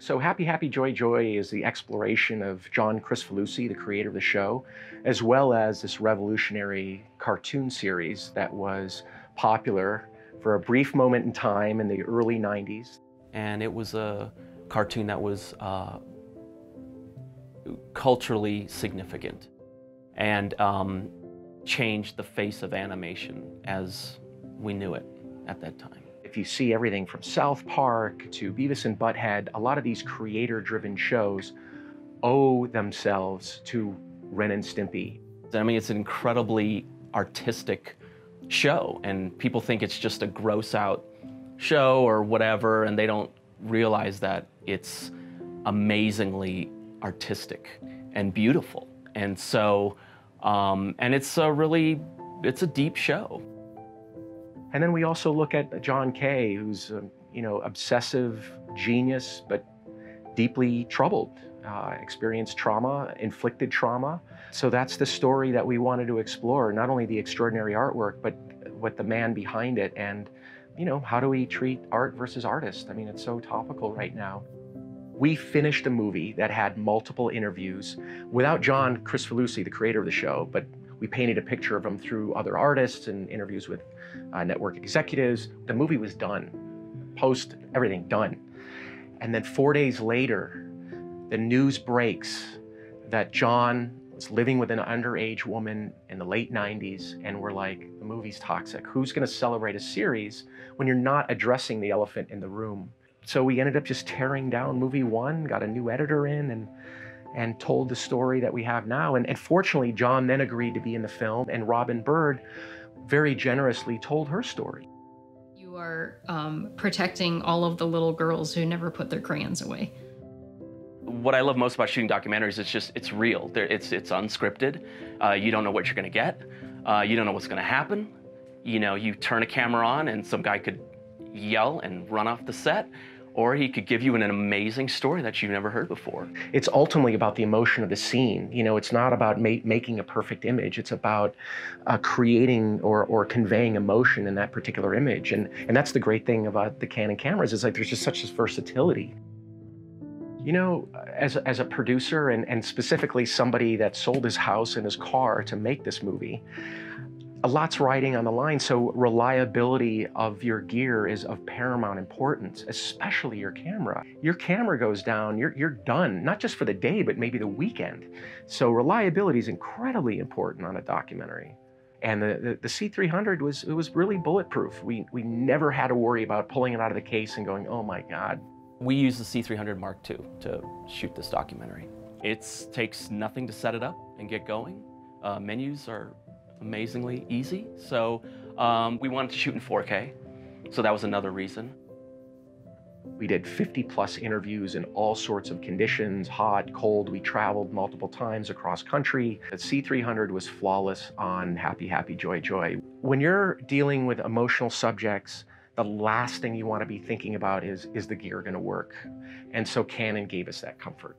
So Happy Happy Joy Joy is the exploration of John Kricfalusi, the creator of the show, as well as this revolutionary cartoon series that was popular for a brief moment in time in the early 90s. And it was a cartoon that was uh, culturally significant and um, changed the face of animation as we knew it at that time. If you see everything from South Park to Beavis and Butthead, a lot of these creator-driven shows owe themselves to Ren and Stimpy. I mean, it's an incredibly artistic show, and people think it's just a gross out show or whatever, and they don't realize that it's amazingly artistic and beautiful. And so, um, and it's a really, it's a deep show. And then we also look at John K., who's a, you know obsessive genius, but deeply troubled, uh, experienced trauma, inflicted trauma. So that's the story that we wanted to explore, not only the extraordinary artwork, but what the man behind it and you know, how do we treat art versus artist? I mean, it's so topical right now. We finished a movie that had multiple interviews without John Kricfalusi, the creator of the show, but we painted a picture of him through other artists and interviews with uh, network executives. The movie was done, post, everything done. And then four days later, the news breaks that John was living with an underage woman in the late 90s, and we're like, the movie's toxic. Who's going to celebrate a series when you're not addressing the elephant in the room? So we ended up just tearing down movie one, got a new editor in, and and told the story that we have now. And, and fortunately, John then agreed to be in the film, and Robyn Byrd very generously told her story. You are um, protecting all of the little girls who never put their crayons away. What I love most about shooting documentaries is just it's real. It's it's unscripted. Uh, you don't know what you're going to get. Uh, you don't know what's going to happen. You know, you turn a camera on and some guy could yell and run off the set, or he could give you an, amazing story that you've never heard before. It's ultimately about the emotion of the scene. You know, it's not about ma making a perfect image. It's about uh, creating or, or conveying emotion in that particular image. And, and that's the great thing about the Canon cameras is like there's just such a versatility. You know, as, as a producer and, and specifically somebody that sold his house and his car to make this movie, a lot's riding on the line, so reliability of your gear is of paramount importance, especially your camera. Your camera goes down, you're, you're done, not just for the day, but maybe the weekend. So reliability is incredibly important on a documentary. And the, the, the, C300 was, it was really bulletproof. We, we never had to worry about pulling it out of the case and going, oh my God. We use the C300 Mark II to shoot this documentary. It takes nothing to set it up and get going. Uh, menus are amazingly easy. So um, we wanted to shoot in 4K, so that was another reason. We did 50 plus interviews in all sorts of conditions, hot, cold. We traveled multiple times across country. The C300 was flawless on Happy, Happy, Joy, Joy. When you're dealing with emotional subjects, the last thing you want to be thinking about is, is the gear going to work? And so Canon gave us that comfort.